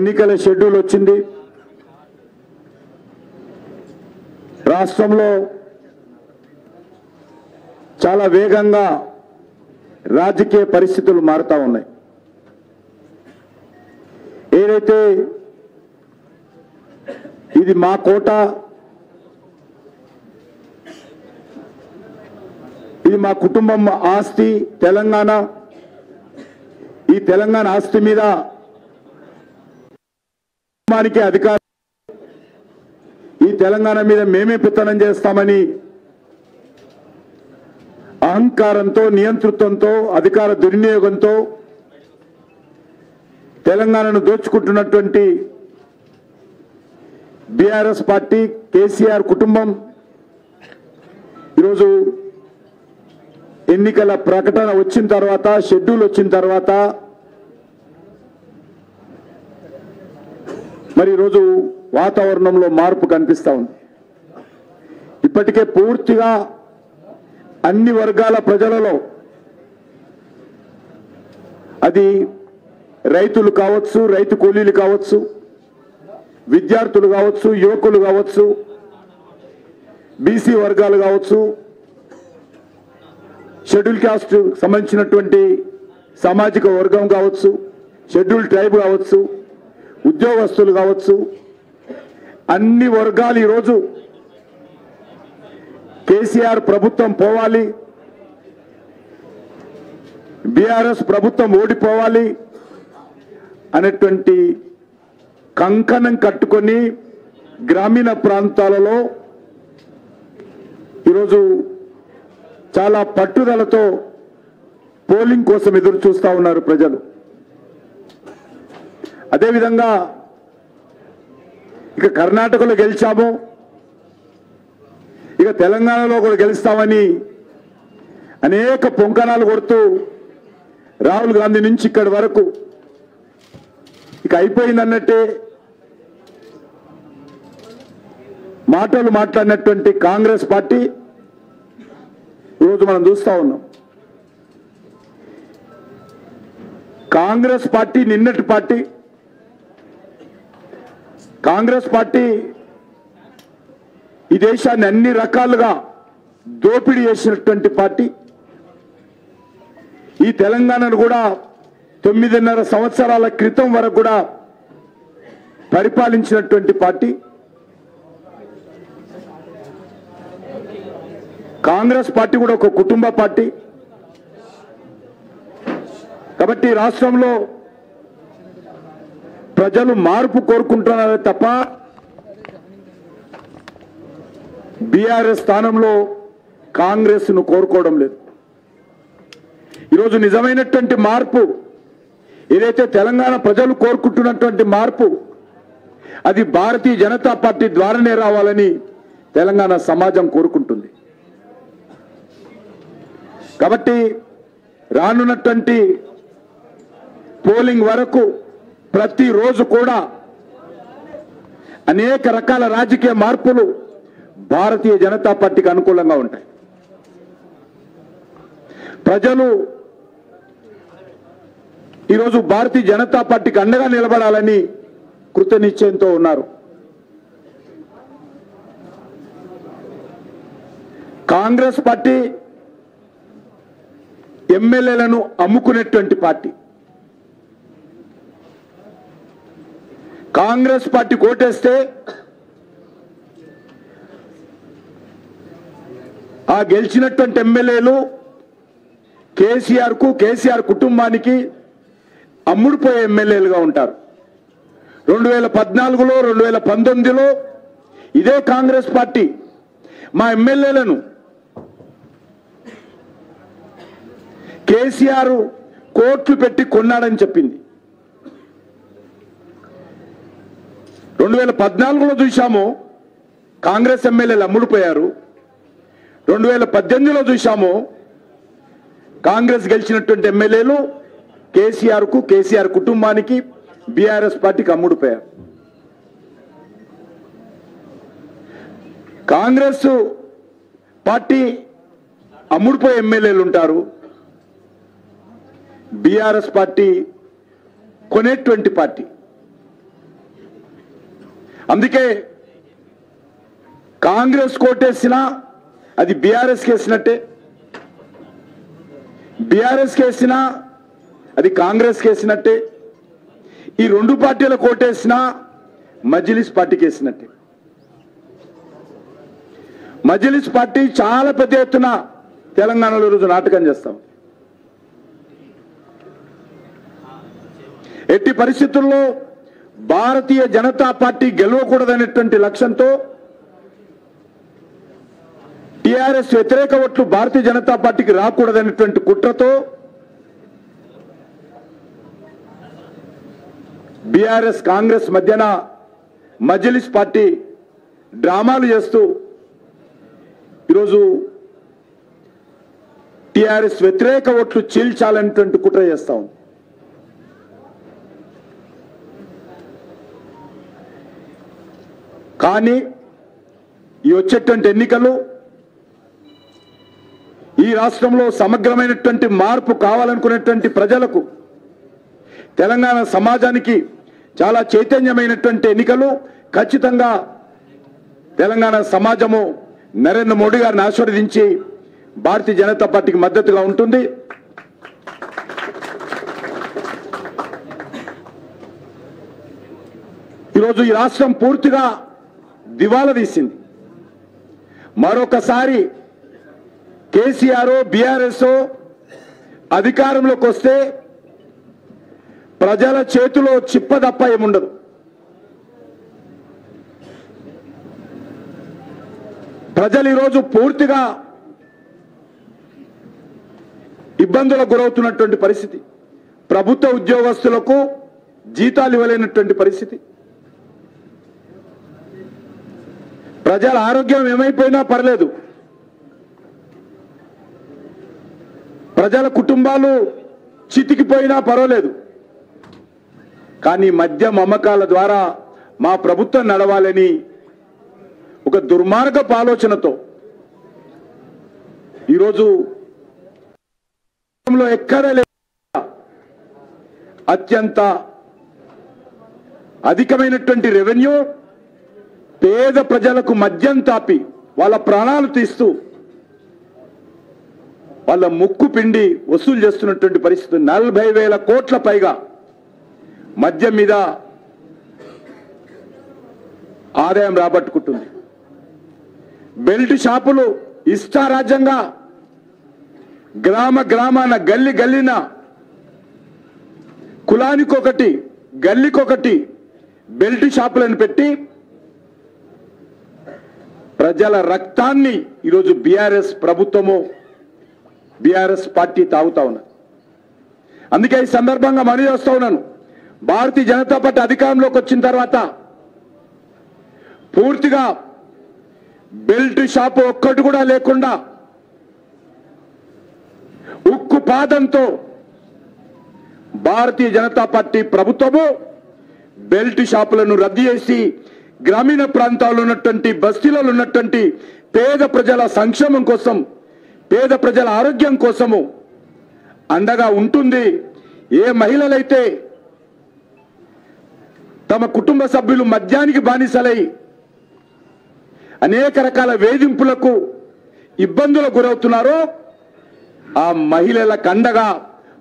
ఎన్నికల షెడ్యూల్ వచ్చింది. రాష్ట్రంలో చాలా వేగంగా రాజకీయ పరిస్థితులు మారుతా ఉన్నాయి. ఏదైతే ఇది మా కోట ఇది మా కుటుంబం ఆస్తి తెలంగాణ ఈ తెలంగాణ ఆస్తి మీద కుటుంబానికి అధికారం ఈ తెలంగాణ మీద మేమే పెత్తనం చేస్తామని అహంకారంతో నియంతృత్వంతో అధికార దుర్వినియోగంతో తెలంగాణను దోచుకుంటున్నటువంటి బీఆర్ఎస్ పార్టీ కేసీఆర్ కుటుంబం ఈరోజు ఎన్నికల ప్రకటన వచ్చిన తర్వాత షెడ్యూల్ వచ్చిన తర్వాత మరి ఈరోజు వాతావరణంలో మార్పు కనిపిస్తూ ఉంది. ఇప్పటికే పూర్తిగా అన్ని వర్గాల ప్రజలలో అది రైతులు కావచ్చు రైతు కూలీలు కావచ్చు విద్యార్థులు కావచ్చు యువకులు కావచ్చు బీసీ వర్గాలు కావచ్చు షెడ్యూల్ కాస్ట్ సంబంధించినటువంటి సామాజిక వర్గం కావచ్చు షెడ్యూల్ ట్రైబ్ కావచ్చు ఉద్యోగస్తులు కావచ్చు అన్ని వర్గాలు ఈరోజు కేసీఆర్ ప్రభుత్వం పోవాలి బీఆర్ఎస్ ప్రభుత్వం ఓడిపోవాలి అనేటువంటి కంకణం కట్టుకొని గ్రామీణ ప్రాంతాలలో ఈరోజు చాలా పట్టుదలతో పోలింగ్ కోసం ఎదురు చూస్తూ ఉన్నారు ప్రజలు. అదేవిధంగా ఇక కర్ణాటకలో గెలిచాము. ఇక తెలంగాణలో కూడా గెలుస్తామని అనేక పొంకణాలు కొడుతూ రాహుల్ గాంధీ నుంచి ఇక్కడి వరకు ఇక అయిపోయిందన్నట్టే మాటలు మాట్లాడినటువంటి కాంగ్రెస్ పార్టీ ఈరోజు మనం చూస్తా ఉన్నాం. కాంగ్రెస్ పార్టీ నిన్నటి పార్టీ కాంగ్రెస్ పార్టీ ఈ దేశాన్ని అన్ని రకాలుగా దోపిడీ చేసినటువంటి పార్టీ. ఈ తెలంగాణను కూడా తొమ్మిదిన్నర సంవత్సరాల క్రితం వరకు కూడా పరిపాలించినటువంటి పార్టీ. కాంగ్రెస్ పార్టీ కూడా ఒక కుటుంబ పార్టీ. కాబట్టి రాష్ట్రంలో ప్రజలు మార్పు కోరుకుంటున్నారే తప్ప బీఆర్ఎస్ స్థానంలో కాంగ్రెస్ను కోరుకోవడం లేదు. ఈరోజు నిజమైనటువంటి మార్పు ఏదైతే తెలంగాణ ప్రజలు కోరుకుంటున్నటువంటి మార్పు అది భారతీయ జనతా పార్టీ ద్వారానే రావాలని తెలంగాణ సమాజం కోరుకుంటుంది. కాబట్టి రానున్నటువంటి పోలింగ్ వరకు ప్రతిరోజు కూడా అనేక రకాల రాజకీయ మార్పులు భారతీయ జనతా పార్టీకి అనుకూలంగా ఉంటాయి. ప్రజలు ఈరోజు భారతీయ జనతా పార్టీకి అండగా నిలబడాలని కృతనిశ్చయంతో ఉన్నారు. కాంగ్రెస్ పార్టీ ఎమ్మెల్యేలను అమ్ముకునేటువంటి పార్టీ. కాంగ్రెస్ పార్టీ కోటేస్తే ఆ గెలిచినటువంటి ఎమ్మెల్యేలు కేసీఆర్కు కేసీఆర్ కుటుంబానికి అమ్ముడుపోయే ఎమ్మెల్యేలుగా ఉంటారు. రెండు వేల పద్నాలుగులో రెండు వేల పంతొమ్మిదిలో ఇదే కాంగ్రెస్ పార్టీ మా ఎమ్మెల్యేలను కేసీఆర్ కోట్లు పెట్టి కొన్నాడని చెప్పింది. రెండు వేల పద్నాలుగులో చూశాము. కాంగ్రెస్ ఎమ్మెల్యేలు అమ్ముడుపోయారు. రెండు వేల పద్దెనిమిదిలో చూశాము. కాంగ్రెస్ గెలిచినటువంటి ఎమ్మెల్యేలు కేసీఆర్కు కేసీఆర్ కుటుంబానికి బీఆర్ఎస్ పార్టీకి అమ్ముడుపోయారు. కాంగ్రెస్ పార్టీ అమ్ముడుపోయే ఎమ్మెల్యేలు ఉంటారు. బీఆర్ఎస్ పార్టీ కొనేటువంటి పార్టీ. అందుకే కాంగ్రెస్ కోటేసినా అది బీఆర్ఎస్ కేసినట్టే. బీఆర్ఎస్ కేసినా అది కాంగ్రెస్ కేసినట్టే. ఈ రెండు పార్టీల కోటేసినా మజ్లిస్ పార్టీకి వేసినట్టే మజ్లిస్ పార్టీ చాలా పెద్ద ఎత్తున తెలంగాణలో రోజు నాటకం చేస్తాం. ఎట్టి పరిస్థితుల్లో భారతీయ జనతా పార్టీ గెలవకూడదనేటువంటి లక్ష్యంతో టిఆర్ఎస్ వ్యతిరేక ఓట్లు భారతీయ జనతా పార్టీకి రాకూడదనేటువంటి కుట్రతో బీఆర్ఎస్ కాంగ్రెస్ మధ్యన మజ్లిస్ పార్టీ డ్రామాలు చేస్తూ ఈరోజు టిఆర్ఎస్ వ్యతిరేక ఓట్లు చీల్చాలనేటువంటి కుట్ర చేస్తా ఉంది. కానీ ఈ వచ్చేటువంటి ఎన్నికలు ఈ రాష్ట్రంలో సమగ్రమైనటువంటి మార్పు కావాలనుకునేటువంటి ప్రజలకు తెలంగాణ సమాజానికి చాలా చైతన్యమైనటువంటి ఎన్నికలు ఖచ్చితంగా తెలంగాణ సమాజము నరేంద్ర మోడీ గారిని ఆశీర్వదించి భారతీయ జనతా పార్టీకి మద్దతుగా ఉంటుంది. ఈరోజు ఈ రాష్ట్రం పూర్తిగా దివాలా తీసింది. మరొకసారి కేసీఆర్ బీఆర్ఎస్ అధికారంలోకి వస్తే ప్రజల చేతిలో చిప్ప తప్ప ఏముండదు. ప్రజలు ఈరోజు పూర్తిగా ఇబ్బందులకు గురవుతున్నటువంటి పరిస్థితి. ప్రభుత్వ ఉద్యోగస్తులకు జీతాలు ఇవ్వలేనటువంటి పరిస్థితి. ప్రజల ఆరోగ్యం ఏమైపోయినా పర్లేదు. ప్రజల కుటుంబాలు చితికిపోయినా పర్వాలేదు. కానీ మద్య అమ్మకాల ద్వారా మా ప్రభుత్వం నడవాలని ఒక దుర్మార్గపు ఆలోచనతో ఈరోజు ఎక్కడ అత్యంత అధికమైనటువంటి రెవెన్యూ పేద ప్రజలకు మద్యం తాపి వాళ్ళ ప్రాణాలు తీస్తూ వాళ్ళ ముక్కు పిండి వసూలు చేస్తున్నటువంటి పరిస్థితి నలభై వేల కోట్ల పైగా మద్యం మీద ఆదాయం రాబట్టుకుంటుంది. బెల్ట్ షాపులు ఇష్టారాజ్యంగా గ్రామ గ్రామాన గల్లి గల్లిన కులానికొకటి గల్లికొకటి బెల్ట్ షాపులను పెట్టి ప్రజల రక్తాన్ని ఈరోజు బీఆర్ఎస్ ప్రభుత్వము బీఆర్ఎస్ పార్టీ తాగుతా ఉన్నారు అందుకే ఈ సందర్భంగా మనవి చేస్తూ ఉన్నాను. భారతీయ జనతా పార్టీ అధికారంలోకి వచ్చిన తర్వాత పూర్తిగా బెల్ట్ షాపు ఒక్కటి కూడా లేకుండా ఉక్కు పాదంతో భారతీయ జనతా పార్టీ ప్రభుత్వము బెల్ట్ షాపులను రద్దు చేసి గ్రామీణ ప్రాంతాల్లో ఉన్నటువంటి బస్తీలలో ఉన్నటువంటి పేద ప్రజల సంక్షేమం కోసం పేద ప్రజల ఆరోగ్యం కోసము అండగా ఉంటుంది. ఏ మహిళలైతే తమ కుటుంబ సభ్యులు మద్యానికి బానిసలై అనేక రకాల వేధింపులకు ఇబ్బందులకు గురవుతున్నారో ఆ మహిళలకు అండగా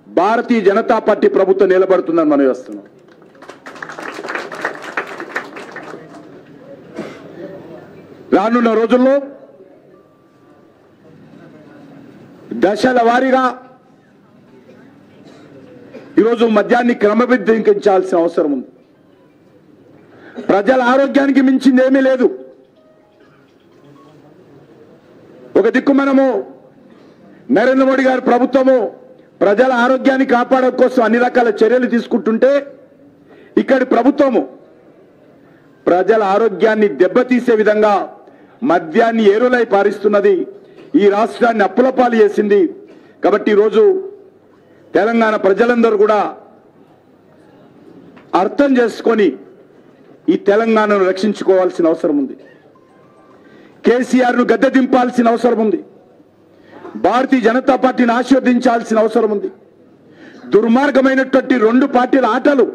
భారతీయ జనతా పార్టీ ప్రభుత్వం నిలబడుతుందని మనం వేస్తున్నాం రానున్న రోజుల్లో దశల వారీగా ఈరోజు మద్యాన్ని క్రమబద్ధీకరించాల్సిన అవసరం ఉంది. ప్రజల ఆరోగ్యానికి మించింది ఏమీ లేదు. ఒక దిక్కు మనము నరేంద్ర మోడీ గారి ప్రభుత్వము ప్రజల ఆరోగ్యాన్ని కాపాడడం కోసం అన్ని రకాల చర్యలు తీసుకుంటుంటే ఇక్కడి ప్రభుత్వము ప్రజల ఆరోగ్యాన్ని దెబ్బతీసే విధంగా మద్యాన్ని ఏరులై పారిస్తున్నది. ఈ రాష్ట్రాన్ని అప్పులపాలు చేసింది. కాబట్టి ఈరోజు తెలంగాణ ప్రజలందరూ కూడా అర్థం చేసుకొని ఈ తెలంగాణను రక్షించుకోవాల్సిన అవసరం ఉంది. కేసీఆర్ను గద్దె దింపాల్సిన అవసరం ఉంది. భారతీయ జనతా పార్టీని ఆశీర్వదించాల్సిన అవసరం ఉంది. దుర్మార్గమైనటువంటి రెండు పార్టీల ఆటలు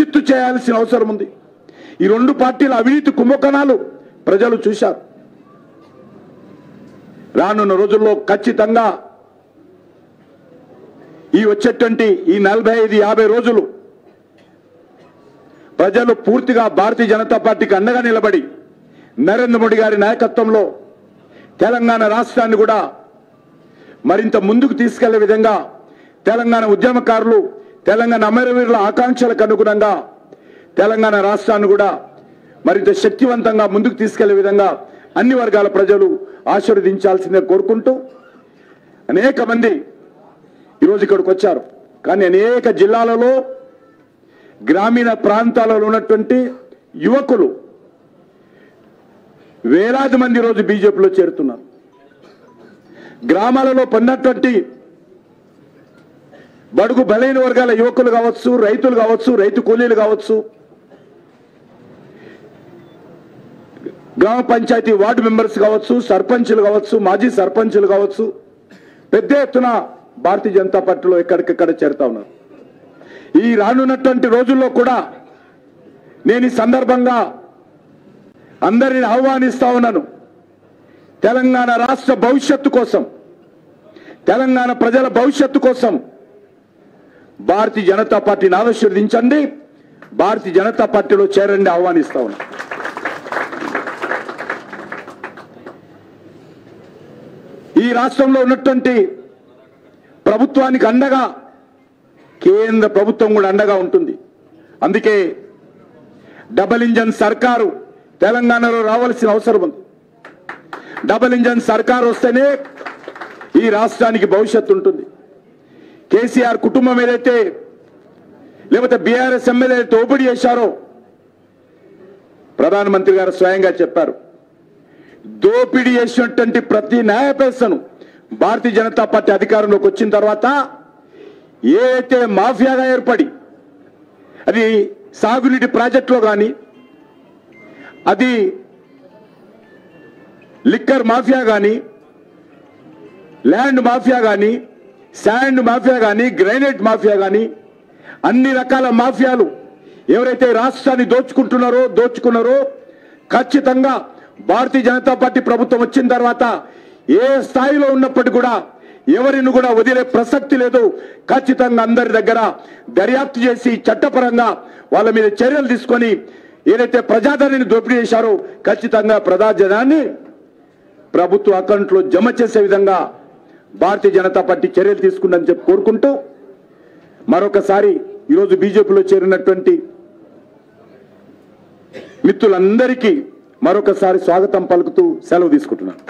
చిత్తు చేయాల్సిన అవసరం ఉంది. ఈ రెండు పార్టీల అవినీతి కుంభకోణాలు ప్రజలు చూశారు. రానున్న రోజుల్లో ఖచ్చితంగా ఈ వచ్చేటువంటి ఈ నలభై ఐదు యాభై రోజులు ప్రజలు పూర్తిగా భారతీయ జనతా పార్టీకి అండగా నిలబడి నరేంద్ర మోడీ గారి నాయకత్వంలో తెలంగాణ రాష్ట్రాన్ని కూడా మరింత ముందుకు తీసుకెళ్ళే విధంగా తెలంగాణ ఉద్యమకారులు తెలంగాణ అమరవీరుల ఆకాంక్షలకు అనుగుణంగా తెలంగాణ రాష్ట్రాన్ని కూడా మరింత శక్తివంతంగా ముందుకు తీసుకెళ్ళే విధంగా అన్ని వర్గాల ప్రజలు ఆశీర్వదించాల్సిందే కోరుకుంటూ అనేక మంది ఈరోజు ఇక్కడికి వచ్చారు. కానీ అనేక జిల్లాలలో గ్రామీణ ప్రాంతాలలో ఉన్నటువంటి యువకులు వేలాది మంది రోజు బీజేపీలో చేరుతున్నారు. గ్రామాలలో పొందినటువంటి బడుగు బలైన వర్గాల యువకులు కావచ్చు రైతులు కావచ్చు రైతు కూలీలు కావచ్చు గ్రామ పంచాయతీ వార్డు మెంబర్స్ కావచ్చు సర్పంచులు కావచ్చు మాజీ సర్పంచులు కావచ్చు పెద్ద ఎత్తున భారతీయ జనతా పార్టీలో ఎక్కడికెక్కడ చేరుతా ఉన్నారు. ఈ రానున్నటువంటి రోజుల్లో కూడా నేను ఈ సందర్భంగా అందరిని ఆహ్వానిస్తా ఉన్నాను. తెలంగాణ రాష్ట్ర భవిష్యత్తు కోసం తెలంగాణ ప్రజల భవిష్యత్తు కోసం భారతీయ జనతా పార్టీని ఆశీర్వదించండి భారతీయ జనతా పార్టీలో చేరండి ఆహ్వానిస్తా ఉన్నాను. ఈ రాష్ట్రంలో ఉన్నటువంటి ప్రభుత్వానికి అండగా కేంద్ర ప్రభుత్వం కూడా అండగా ఉంటుంది. అందుకే డబల్ ఇంజన్ సర్కారు తెలంగాణలో రావాల్సిన అవసరం ఉంది. డబల్ ఇంజన్ సర్కారు వస్తేనే ఈ రాష్ట్రానికి భవిష్యత్తు ఉంటుంది. కేసీఆర్ కుటుంబం ఏదైతే లేకపోతే బీఆర్ఎస్ ఎమ్మెల్యే దోపిడీ చేశారో ప్రధానమంత్రి గారు స్వయంగా చెప్పారు. దోపిడీ చేసినటువంటి ప్రతి న్యాయపేసను భారతీయ జనతా పార్టీ అధికారంలోకి వచ్చిన తర్వాత ఏ మాఫియాగా ఏర్పడి అది సాగునీటి ప్రాజెక్టులో కానీ అది లిక్కర్ మాఫియా కానీ ల్యాండ్ మాఫియా కానీ శాండ్ మాఫియా కానీ గ్రైనేట్ మాఫియా కానీ అన్ని రకాల మాఫియాలు ఎవరైతే రాష్ట్రాన్ని దోచుకుంటున్నారో దోచుకున్నారో ఖచ్చితంగా భారతీయ జనతా పార్టీ ప్రభుత్వం వచ్చిన తర్వాత ఏ స్థాయిలో ఉన్నప్పటికీ కూడా ఎవరిని కూడా వదిలే ప్రసక్తి లేదు. ఖచ్చితంగా అందరి దగ్గర దర్యాప్తు చేసి చట్టపరంగా వాళ్ళ మీద చర్యలు తీసుకొని ఏదైతే ప్రజాధనాన్ని దోపిడీ చేశారో ఖచ్చితంగా ప్రజాధనాన్ని ప్రభుత్వ అకౌంట్లో జమ చేసే విధంగా భారతీయ జనతా పార్టీ చర్యలు తీసుకుందని చెప్పి కోరుకుంటూ మరొకసారి ఈరోజు బీజేపీలో చేరినటువంటి మిత్రులందరికీ మరొకసారి స్వాగతం పలుకుతూ సెలవు తీసుకుంటున్నాను.